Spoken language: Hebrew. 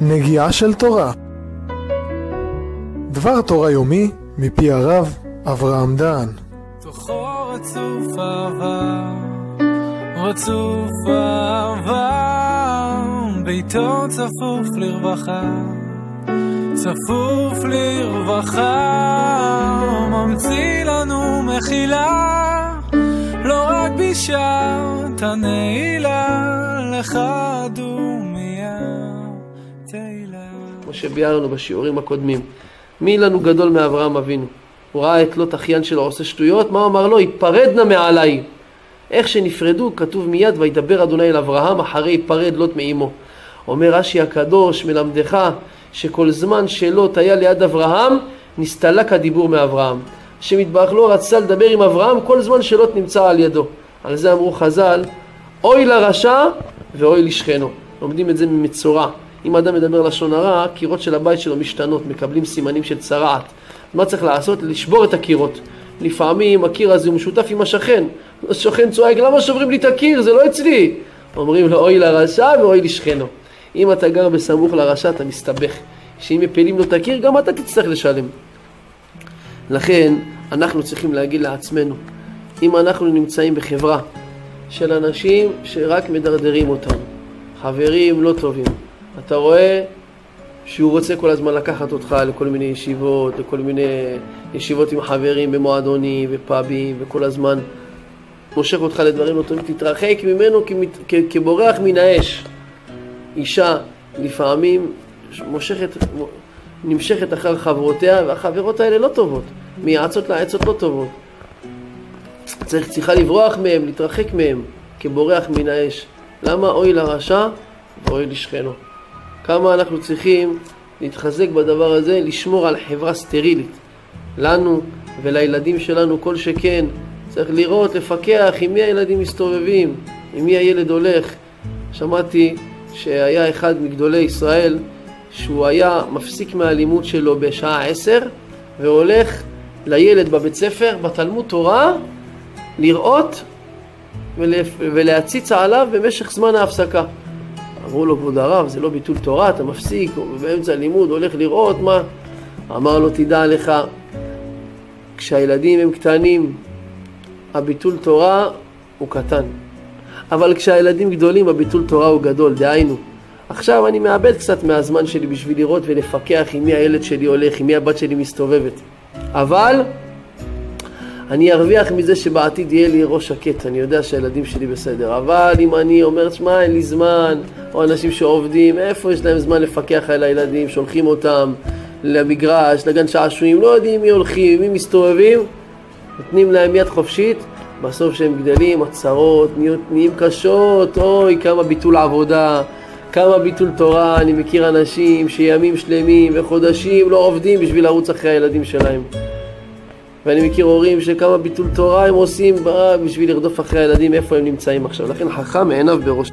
נגיעה של תורה דבר תורה יומי מפי הרב אברהם דהן תוכו רצוף אהבה, רצוף אהבה, ביתו צפוף לרווחה, צפוף לרווחה, ממציא לנו מחילה, לא רק בשעת הנעילה, לך תהילה. כמו שביארנו בשיעורים הקודמים. מי לנו גדול מאברהם אבינו? הוא ראה את לוט אחיין שלו עושה שטויות, מה הוא אמר לו? היפרד נא מעליי. איך שנפרדו, כתוב מיד, וידבר אדוני אל אברהם, אחרי היפרד לוט מאמו. אומר רש"י הקדוש, מלמדך, שכל זמן שלוט היה ליד אברהם, נסתלק הדיבור מאברהם. השם יתברך לא רצה לדבר עם אברהם כל זמן שלוט נמצא על ידו. על זה אמרו חז"ל, אוי לרשע ואוי לשכנו. לומדים את זה ממצורע. אם אדם מדבר לשון הרע, הקירות של הבית שלו משתנות, מקבלים סימנים של צרעת. מה צריך לעשות? לשבור את הקירות. לפעמים הקיר הזה הוא משותף עם השכן. השכן צועק, למה שוברים לי את הקיר? זה לא אצלי. אומרים לו, אוי לרשע ואוי לשכנו. אם אתה גר בסמוך לרשע, אתה מסתבך. שאם מפילים לו את הקיר, גם אתה תצטרך לשלם. לכן, אנחנו צריכים להגיד לעצמנו, אם אנחנו נמצאים בחברה של אנשים שרק מדרדרים אותנו, חברים לא טובים, אתה רואה שהוא רוצה כל הזמן לקחת אותך לכל מיני ישיבות, לכל מיני ישיבות עם חברים במועדונים ופאבים, וכל הזמן מושך אותך לדברים לא טובים, תתרחק ממנו כמת, כ, כבורח מן האש. אישה לפעמים מושכת, נמשכת אחר חברותיה, והחברות האלה לא טובות, מייעצות לה עצות לא טובות. צריך, צריכה לברוח מהם, להתרחק מהם, כבורח מן האש. למה אוי לרשע ואוי לשכנו? כמה אנחנו צריכים להתחזק בדבר הזה, לשמור על חברה סטרילית. לנו ולילדים שלנו כל שכן, צריך לראות, לפקח עם מי הילדים מסתובבים, עם מי הילד הולך. שמעתי שהיה אחד מגדולי ישראל שהוא היה מפסיק מהלימוד שלו בשעה עשר והולך לילד בבית ספר, בתלמוד תורה, לראות ולהציץ עליו במשך זמן ההפסקה. אמרו לו, כבוד הרב, זה לא ביטול תורה, אתה מפסיק, באמצע הלימוד הולך לראות מה. אמר לו, תדע לך, כשהילדים הם קטנים, הביטול תורה הוא קטן. אבל כשהילדים גדולים, הביטול תורה הוא גדול, דהיינו. עכשיו אני מאבד קצת מהזמן שלי בשביל לראות ולפקח עם מי הילד שלי הולך, עם מי הבת שלי מסתובבת. אבל אני ארוויח מזה שבעתיד יהיה לי ראש שקט, אני יודע שהילדים שלי בסדר. אבל אם אני אומר, שמע, אין לי זמן, או אנשים שעובדים, איפה יש להם זמן לפקח על הילדים, שולחים אותם למגרש, לגן שעשועים, לא יודעים מי הולכים, מי מסתובבים, נותנים להם יד חופשית, בסוף כשהם גדלים, הצרות נהיים קשות, אוי, כמה ביטול עבודה, כמה ביטול תורה, אני מכיר אנשים שימים שלמים וחודשים לא עובדים בשביל לרוץ אחרי הילדים שלהם. ואני מכיר הורים שכמה ביטול תורה הם עושים בשביל לרדוף אחרי הילדים איפה הם נמצאים עכשיו. לכן חכם מעיניו בראש.